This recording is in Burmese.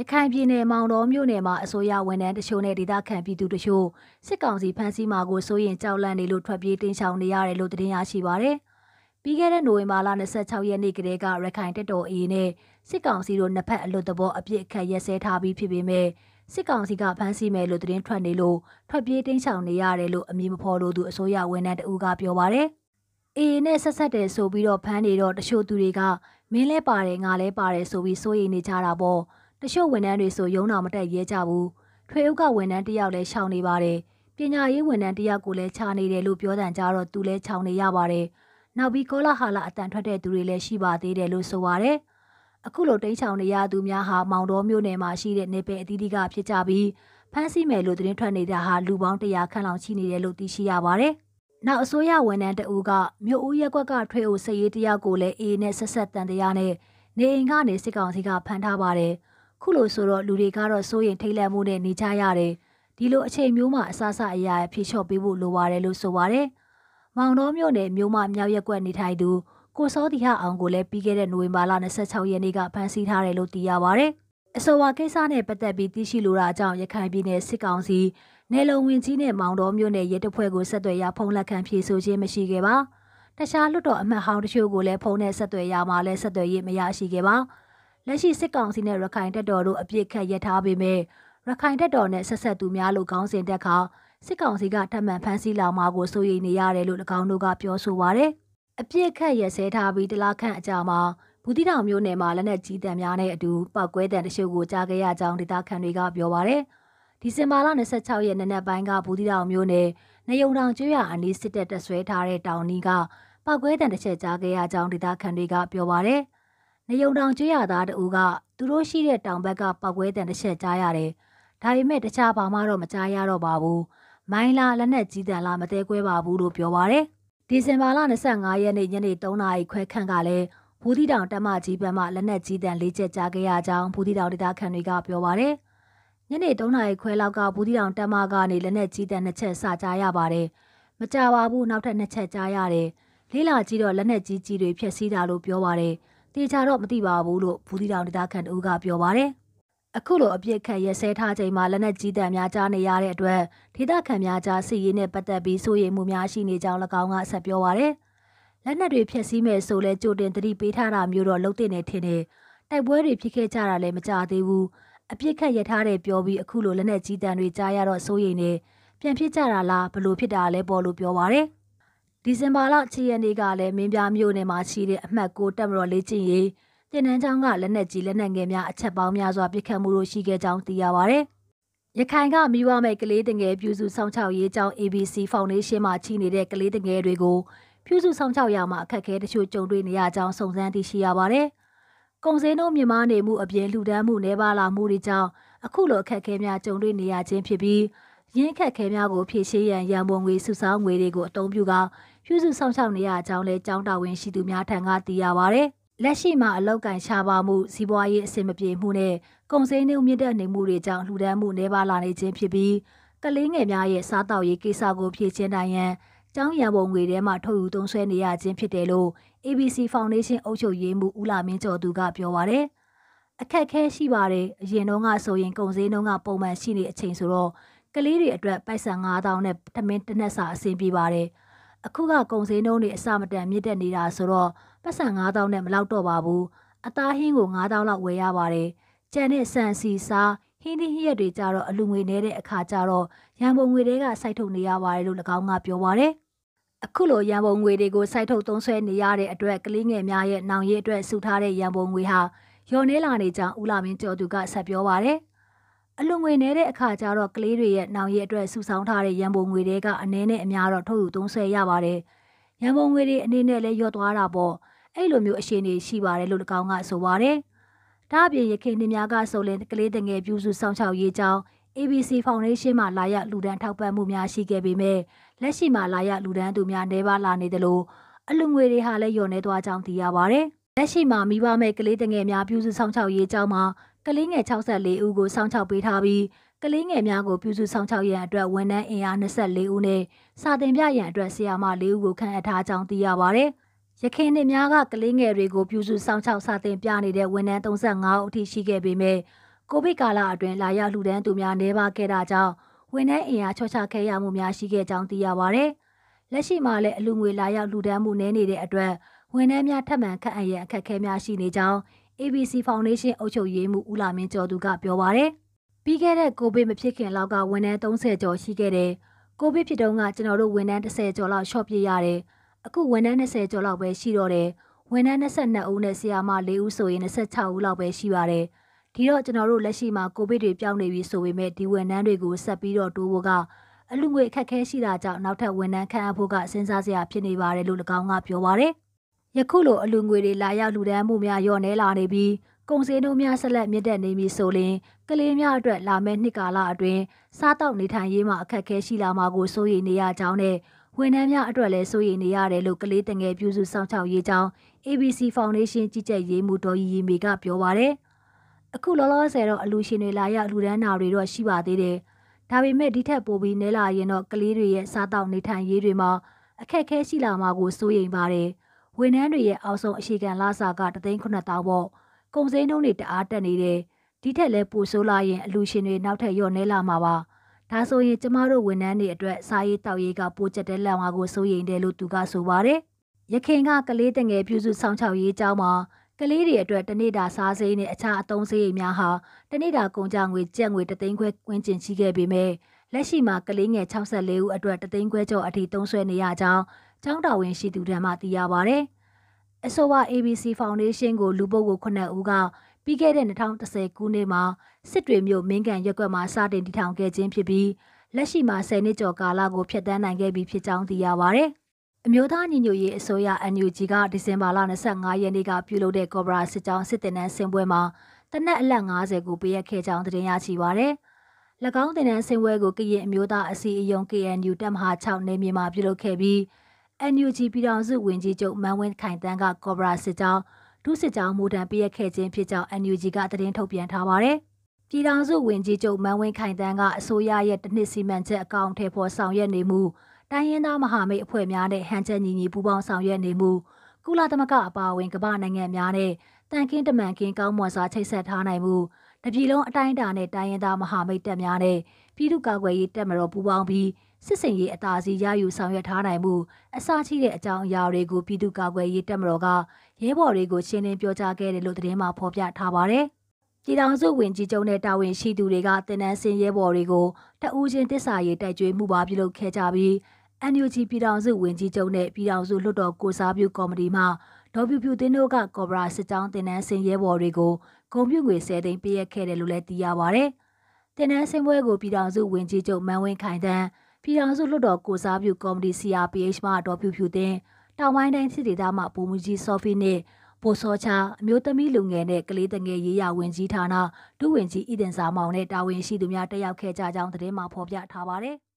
ရခိုင်ပြည်နယ်မောင်တော်မြို့နယ်မှာအစိုးရဝန်ထမ်းတချို့နဲ့ဒေသခံပြည်သူတချို့စစ်ကောင်စီဖမ်းဆီးမှာကိုစိုးရင်ကြောက်လန့်နေလို့ထွက်ပြေးတင်းရှောင်နေရတယ်လို့သတင်းရရှိပါရယ်။ပြီးခဲ့တဲ့နိုဝင်ဘာလ26ရက်နေ့ကတည်းကရခိုင်တပ်တော်အေနဲ့စစ်ကောင်စီတို့နှစ်ဖက်အလွတ်တဘောအပြစ်အခတ်ရက်စဲထားပြီးဖြစ်ပေမဲ့စစ်ကောင်စီကဖမ်းဆီးမယ်လို့သတင်းထွက်နေလို့ထွက်ပြေးတင်းရှောင်နေရတယ်လို့အမည်မဖော်လို့သူအစိုးရဝန်ထမ်းတဦးကပြောပါရယ်။အေနဲ့ဆက်ဆက်တယ်ဆိုပြီးတော့ဖမ်းနေတော့တချို့သူတွေကမင်းလဲပါတယ်ငါလဲပါတယ်ဆိုပြီးစိုးရိမ်နေကြတာပေါ့။ တချို့ဝန်ထမ်းတွေဆိုရုံတော်မတက်ရဲကြဘူးထွေဥကဝန်ထမ်းတယောက်လည်းရှောင်နေပါတယ်ပညာရေးဝန်ထမ်းတယောက်ကိုလည်းခြာနေတယ်လို့ပြောတန်ကြတော့သူလည်းခြောင်နေရပါတယ်နောက်ပြီးကောလာဟာလာအတန်ထွက်တဲ့သူတွေလည်းရှိပါသေးတယ်လို့ဆိုပါတယ်အခုလိုတိန်းချောင်နေရသူများဟာမောင်တော်မြို့နယ်မှာရှိတဲ့နေပယ်အသီးသီးကဖြစ်ကြပြီးဖမ်းဆီးမယ်လို့သတင်းထွက်နေတာဟာလူပေါင်း100ခန့်လောက်ရှိနေတယ်လို့သိရှိရပါတယ်။နောက်အစိုးရဝန်ထမ်းတအူးကမြို့ဦးရက်ကွက်ကထွေအုပ်စရေးတယောက်ကိုလည်းအေးနဲ့ဆက်ဆက်တန်တရားနဲ့နေအိမ်ကနေစစ်ကောင်စီကဖမ်းထားပါတယ်။ ခုလိုဆိုတော့လူတွေကတော့စိုးရင်ထိတ်လန့်မှုနဲ့နေကြရတယ်ဒီလိုအချိန်မျိုးမှာအဆအဆအရာဖြေလျှော့ပေးဖို့လိုပါတယ်လို့ဆိုပါတယ်မောင်တော်မြို့နယ်မြို့မမြောက်ရက်ကွက်နေထိုင်သူကိုစောတီဟအောင်ကိုလည်းပြီးခဲ့တဲ့နိုဝင်ဘာလ26ရက်နေ့ကဖမ်းဆီးထားတယ်လို့သိရပါတယ်အဆိုပါကိစ္စနဲ့ပတ်သက်ပြီးသိရှိလိုတာကြောင့်ရခိုင်ပြည်နယ်စစ်ကောင်စီနယ်လုံဝင်ကြီးနဲ့မောင်တော်မြို့နယ်ရဲတပ်ဖွဲ့ကိုဆက်သွယ်ရဖုံးလက်ခံဖြေဆိုခြင်းမရှိခဲ့ပါတခြားလွတ်တော်အမတ်ဟောင်းတချို့ကိုလည်းဖုံးနဲ့ဆက်သွယ်ရမှာလည်းဆက်သွယ်ရမရရှိခဲ့ပါ လက်ရှိစစ်ကောင်စီနဲ့ရခိုင်တပ်တော်တို့အပြစ်ခတ်ရထားပေမဲ့ရခိုင်တပ်တော်နဲ့ဆက်ဆက်သူများလို့ခေါင်းစဉ်တက်ခါစစ်ကောင်စီကထပ်မံဖမ်းဆီးလာမှာကိုစိုးရိမ်နေရတယ်လို့၎င်းတို့ကပြောဆိုပါရယ်အပြစ်ခတ်ရဆဲထားပြီးတလားခန့်အကြာမှာဘူးတိတောင်မြို့နယ်မှာလက်နက်ကြီးတံများနဲ့အတူပောက်ကွဲတံတချို့ကိုကြားခဲ့ရကြောင်းဒေသခံတွေကပြောပါရယ်ဒီဇင်ဘာလ26ရက်နေ့နက်ပိုင်းကဘူးတိတောင်မြို့နယ်နေုံတောင်ကျွရအနီးစစ်တပ်တဆွဲထားတဲ့တောင်နီးကပောက်ကွဲတံတစ်ချက်ကြားခဲ့ရကြောင်းဒေသခံတွေကပြောပါရယ် နေုံတောင်ကျွရသားတူကသူတို့ရှိတဲ့တောင်ဘက်ကပောက်ကွဲတံတစ်ချက်ကြားရတယ်။ဒါပေမဲ့တခြားဘာမှတော့မကြားရတော့ပါဘူး။မိုင်းလာလက်နက်ကြီးတန်လာမတဲကွဲပါဘူးလို့ပြောပါရယ်။ဒီဇင်ဘာလ25ရက်နေ့ညနေ3နာရီခွဲခန့်ကလည်းဘူးတီတောင်တက်မကြီးဘက်မှလက်နက်ကြီးတန်၄ချက်ကြားခဲ့ရကြောင်းဘူးတီတောင်ဒေသခံတွေကပြောပါရယ်။ညနေ3နာရီခွဲလောက်ကဘူးတီတောင်တက်မကနေလက်နက်ကြီးတန်နှစ်ချက်စကြားရပါတယ်။မကြပါဘူးနောက်ထပ်နှစ်ချက်ကြားရတယ်။လေးလာကြီးတော့လက်နက်ကြီးကြီးတွေဖျက်ဆီးတာလို့ပြောပါရယ်။ တေချာတော့မသိပါဘူးလို့ဘူးတီတောင်ဒေသခံတို့ကပြောပါတယ်။အခုလိုအပြစ်ခတ်ရဲဆဲထားချိန်မှာလက်နက်ကြီးတံများကြားနေရတဲ့အတွက်ဒေသခံများကြားစီရေးနဲ့ပတ်သက်ပြီးစိုးရိမ်မှုများရှိနေကြောင်း၎င်းကဆက်ပြောပါရယ်။လက်နက်တွေဖျက်ဆီးမဲ့ဆိုလဲကြိုတင်သတိပေးထားတာမျိုးတော့လုပ်တဲ့နေထင်တယ်။တိုက်ပွဲတွေဖြစ်ခဲ့ကြတာလည်းမကြသေးဘူး။အပြစ်ခတ်ရထားတဲ့ပြောပြီးအခုလိုလက်နက်ကြီးတံတွေကြားရတော့စိုးရိမ်နေပြန်ဖြစ်ကြတာလားဘလို့ဖြစ်တာလဲပေါ်လို့ပြောပါရယ်။ ဒီဇင်ဘာလ6ရက်နေ့ကလည်းမင်းပြမြို့နယ်မှာရှိတဲ့အမှတ်6တပ်မတော်လေးကျင်ရေးတင်နန်းချောင်းကလက်နက်ကြီးလက်နက်ငယ်များအချက်ပေါင်းများစွာပစ်ခတ်မှုတို့ရှိခဲ့ကြောင်းသိရပါဗျ။ရခိုင်ကမိဘမဲ့ကလေးတငယ်ပြုစုဆောင်ချောက်ရေးကြောင်း ABC Foundation မှာချီနေတဲ့ကလေးတငယ်တွေကိုပြုစုဆောင်ချောက်ရမှာအခက်အခဲတချို့ကြုံတွေ့နေရကြောင်းစုံစမ်းသိရှိရပါတယ်။ကုန်စည်နှုန်းမြင့်မားနေမှုအပြင်လှူဒန်းမှုနှဲပါလာမှုတွေကြောင့်အခုလိုအခက်အခဲများကြုံတွေ့နေရခြင်းဖြစ်ပြီးရင်းခက်ခဲများကိုဖြည့်ရှင်းရန်ရန်ပုံငွေစုဆောင်းငွေတွေကိုအသုံးပြုကာ ပြုစုဆောင်ရှောက်နေရကြောင်းလဲကြောင်းတာဝန်ရှိသူများထံကသိရပါဗျ။လက်ရှိမှာအလောက်ကန်ရှားပါမှုစီးပွားရေးအဆင်မပြေမှုနဲ့ကုန်စည်နှုန်းမြင့်တက်နေမှုတွေကြောင့်လှူဒန်းမှုနှဲပါလာနေခြင်းဖြစ်ပြီးကလေးငယ်များရဲ့စားတောက်ရေးကိစ္စကိုဖြည့်ချင်းတိုင်းရန်ကျောင်းရံပုံငွေထဲမှာထုတ်ယူသုံးစွဲနေရခြင်းဖြစ်တယ်လို့ ABC Foundation အုပ်ချုပ်ရေးမှူးဦးလာမင်းကျော်သူကပြောပါရယ်အခက်ခဲရှိပါတယ်အရင်တော့ကဆိုရင်ကုန်စည်နှုန်းကပုံမှန်ရှိနေအချိန်ဆိုတော့ကလေးတွေအတွက်ပိုက်ဆံ9000နဲ့တမင်းတစ်နက်စာအဆင်ပြေပါတယ်။ အခုကကုန်စည်နှုန်းတွေအစမတန်မြင့်တက်နေတာဆိုတော့ပတ်စံ9000နဲ့မလောက်တော့ပါဘူးအသားဟင်းကို9000လောက်ဝယ်ရပါတယ်ကြံတဲ့ဆန်စီစားဟင်းသီးဟရက်တွေကြတော့အလူငွေနေတဲ့အခါကျတော့ရန်ပုံငွေတွေကစိုက်ထုတ်နေရပါတယ်လို့၎င်းကပြောပါတယ်အခုလိုရန်ပုံငွေတွေကိုစိုက်ထုတ်သုံးစွဲနေရတဲ့အတွက်ကလေးငယ်များရဲ့နောင်ရည်အတွက်စုထားတဲ့ရန်ပုံငွေဟာယော်နေလာနေကြောင်းဦးလာမင်းကျော်သူကဆက်ပြောပါတယ်။ အလွန်ငွေနေတဲ့အခါကျတော့ကလေးတွေရဲ့နောင်ရည်အတွက်စုဆောင်းထားတဲ့ရန်ပုံငွေတွေကအနည်းနဲ့အများတော့ထုတ်ယူသုံးဆွဲရပါတယ်။ရန်ပုံငွေတွေအနေနဲ့လည်းရော့သွားတာပေါ့။အဲ့လိုမျိုးအရှင်တွေရှိပါတယ်လို့၎င်းကဆိုပါတယ်။ဒါအပြင်ရခိုင်နေများကဆိုရင်ကလေးတငယ်ပြုစုဆောင်ချောက်ရေးကြောင်း ABC Foundation မှလာရလူဒန်းထောက်ပံ့မှုများရှိခဲ့ပေမဲ့လက်ရှိမှာလာရလူဒန်းသူများနေပါလာနေတယ်လို့အလူငွေတွေဟာလည်းညော်နေသွားကြောင်းသိရပါတယ်။လက်ရှိမှာမိဘမဲ့ကလေးတငယ်များပြုစုဆောင်ချောက်ရေးကြောင်းမှာ ကလေးငယ်64ဦးကိုစောင့်ချောက်ပေးထားပြီးကလေးငယ်များကိုပြုစုစောင့်ချောက်ရန်အတွက်ဝန်ထမ်းအင်အား24ဦးနဲ့စာသင်ပြရန်အတွက်ဆရာမ4ဦးကိုခန့်အပ်ထားကြောင်းသိရပါဗျ။ရခိုင်နှစ်များကကလေးငယ်တွေကိုပြုစုစောင့်ချောက်စာသင်ပြနေတဲ့ဝန်ထမ်း35ဦးအထိရှိခဲ့ပေမဲ့ကိုဗစ်ကာလအတွင်းလာရောက်လှူဒန်းသူများနှဲပါခဲ့တာကြောင့်ဝန်ထမ်းအင်အားချော့ချခဲ့ရမှုများရှိခဲ့ကြောင်းသိရပါဗျ။လက်ရှိမှာလည်းအလူငွေလာရောက်လှူဒန်းမှုနည်းနေတဲ့အတွက်ဝန်ထမ်းများထပ်မံခန့်အပ်ရန်အခက်အခဲများရှိနေကြောင်း ABC Foundation အုပ်ချုပ်ရေးမှူးဦးလာမင်းကျော်သူကပြောပါရယ်ပြီးခဲ့တဲ့ကိုဗစ်မဖြစ်ခင်လောက်ကဝန်ထမ်း30ကျော်ရှိခဲ့တယ်ကိုဗစ်ဖြစ်တုန်းကကျွန်တော်တို့ဝန်ထမ်း30ကျော်လောက်ရှော့ပြရတယ်အခုဝန်ထမ်း20ကျော်လောက်ပဲရှိတော့တယ်ဝန်ထမ်း22ဦးနဲ့ဆရာမ4ဦးဆိုရင်26ဦးလောက်ပဲရှိပါတယ်ဒီတော့ကျွန်တော်တို့လက်ရှိမှာကိုဗစ်တွေပြောင်းနေပြီဆိုပေမဲ့ဒီဝန်ထမ်းတွေကိုဆက်ပြီးတော့တိုးဖို့ကအလူငွေအခက်ခဲရှိတာကြောင့်နောက်ထပ်ဝန်ထမ်းခန့်အပ်ဖို့ကစဉ်းစားစရာဖြစ်နေပါတယ်လို့၎င်းကပြောပါရယ် ယခုလိုအလူငွေတွေလာရောက်လူဒန်းမှုများလျော့နေလာနေပြီးကုန်စည်နှုန်းများဆက်လက်မြင့်တက်နေပြီဆိုရင်ကလေးများအတွက်လာမယ့်နှစ်ကာလအတွင်းစားတောက်နေထိုင်ရေးမှာအခက်အခဲရှိလာမှာကိုစိုးရိမ်နေရကြောင်းနဲ့ဝန်ထမ်းများအတွက်လည်းစိုးရိမ်နေရတယ်လို့ကလေးတငယ်ပြုစုစောင့်ရှောက်ရေးကြောင်း ABC Foundation ကြီးကြပ်ရေးမှူးဒေါ်ရီရီမေကပြောပါရယ်အခုလောလောဆယ်တော့အလူရှင်တွေလာရောက်လူဒန်းနာတွေတော့ရှိပါသေးတယ်ဒါပေမဲ့ဒီထက်ပိုပြီးနဲလာရင်တော့ကလေးတွေရဲ့စားတောက်နေထိုင်ရေးတွေမှာအခက်အခဲရှိလာမှာကိုစိုးရိမ်ပါတယ်။ ဝန်ထမ်းတွေရဲ့အောက်ဆုံးအရှိကန်လစာက3သိန်း9တောင်းပေါ့ကုန်စည်နှုန်းတွေတအားတက်နေတယ်ဒီထက်လဲပိုဆိုးလာရင်အလူရှင်တွေနောက်ထပ်လျော့နေလာမှာပါဒါဆိုရင်ကျမတို့ဝန်ထမ်းတွေအတွက်စားရေးတောက်ရေးကပိုကျက်တဲ့လက်ဝါကိုစိုးရိမ်တယ်လို့သူကဆိုပါတယ်ရခင်ကကလေးတငယ်ပြုစုဆောင်ချောက်ရေးအကြောင်းမှာကလေးတွေအတွက်တနေ့တာစားစိမ်းနဲ့အခြားအသုံးစရိတ်များဟာတနေ့တာကုန်ကြငွေကျပ်ငွေ3သိန်းခွဲဝန်းကျင်ရှိခဲ့ပေမဲ့လက်ရှိမှာကလေးငယ်64ဦးအတွက်3သိန်းခွဲကျော်အထိသုံးစွဲနေရကြောင်း ကျောင်းတော်ဝင်ရှိသူထံမှသိရပါဗျ။အဆိုပါ ABC Foundation ကိုလူပုဂ္ဂိုလ်9ဦးကပြီးခဲ့တဲ့2010ခုနှစ်မှာစစ်တွေမြို့မင်းကန်ရက်ကွက်မှာစတင်တည်ထောင်ခဲ့ခြင်းဖြစ်ပြီးလက်ရှိမှာ10နှစ်ကျော်ကာလကိုဖျက်ဆီးနိုင်ခဲ့ပြီဖြစ်ကြောင်းသိရပါဗျ။အမျိုးသားညီညွတ်ရေးအစိုးရ NUG ကဒီဇင်ဘာလ25ရက်နေ့ကပြုလုပ်တဲ့ကော်ပိုရာစစ်ကြောင်းစစ်တင်နန်းဆင်ပွဲမှာတနက်အလက်90ကိုပေးရခဲ့ကြောင်းတင်ရရှိပါဗျ။၎င်းတင်နန်းဆင်ပွဲကိုကရင်အမျိုးသားအစည်းအရုံး KNU တပ်မဟာ6နေမြေမှာပြုလုပ်ခဲ့ပြီး NUG ပြည်ထောင်စုဝန်ကြီးချုပ်မန်းဝင်းခိုင်တန်းကကော်ဘရာစစ်ကြောင်းဒုစစ်ကြောင်းမူတံပြည့်ရခဲ့ခြင်းဖြစ်ကြောင်း NUG ကသတင်းထုတ်ပြန်ထားပါတယ်။ပြည်ထောင်စုဝန်ကြီးချုပ်မန်းဝင်းခိုင်တန်းကအစိုးရရဲ့တနှစ်စီမံချက်အကောင့်ထဲပေါ်ဆောင်ရွက်နေမှုတိုင်းရင်းသားမဟာမိတ်အဖွဲ့များနဲ့ဟန်ချက်ညီညီပူးပေါင်းဆောင်ရွက်နေမှုကုလသမဂ္ဂအပါအဝင်ကမ္ဘာနိုင်ငံများနဲ့တန်ခင်းတမန်ခင်းကောင်းမွန်စွာချိတ်ဆက်ထားနိုင်မှုတပြည်လုံးအတိုင်းအတာနဲ့တိုင်းရင်းသားမဟာမိတ်တပ်များနဲ့ပြည်သူ့ကာကွယ်ရေးတပ်မတော်ပူးပေါင်းပြီး စစ်စင်ရေးအသာစီရယူဆောင်ရွက်ထားနိုင်မှုအစရှိတဲ့အကြောင်းအရာတွေကိုပြည်သူ့ကာကွယ်ရေးတပ်မတော်ကရဲဘော်တွေကိုရှင်းလင်းပြောကြားခဲ့တယ်လို့သတင်းမှဖော်ပြထားပါတယ်။ပြည်ထောင်စုဝင်ကြီးချုပ်နဲ့တာဝန်ရှိသူတွေကတင်နန်းစင်ရဲဘော်တွေကိုတအူးချင်းတစ္ဆာရေးတိုက်ကြွေးမှုပါပြုလုပ်ခဲ့ကြပြီး NUG ပြည်ထောင်စုဝင်ကြီးချုပ်နဲ့ပြည်ထောင်စုလွှတ်တော်ကိုစားပြုကော်မတီမှဒေါ်ပြူပြူတင်းတို့ကကော်ဘရာစစ်ကြောင်းတင်နန်းစင်ရဲဘော်တွေကိုဂုံပြုငွေ10သိန်းပေးရခဲ့တယ်လို့လည်းသိရပါဗျ။တင်နန်းစင်ပွဲကိုပြည်ထောင်စုဝင်ကြီးချုပ်မန်ဝင်းခိုင်တန်း ပြည်ထောင်စုလွှတ်တော်ကိုစားပြုကော်မတီ CRPH မှတော်ဖြူဖြူတင်တောင်ပိုင်းတိုင်းစစ်ဒေသမှပုံမှုကြီးဆော့ဖီနဲ့ပိုစောချာအမျိုးသမီးလူငယ်နဲ့ကလေးတငယ်ရေးရဝင်ကြီးဌာနဒုဝင်ကြီးဣဒင်စာမောင်နဲ့တာဝန်ရှိသူများတက်ရောက်ခဲ့ကြကြောင်းသတင်းမှဖော်ပြထားပါတယ်။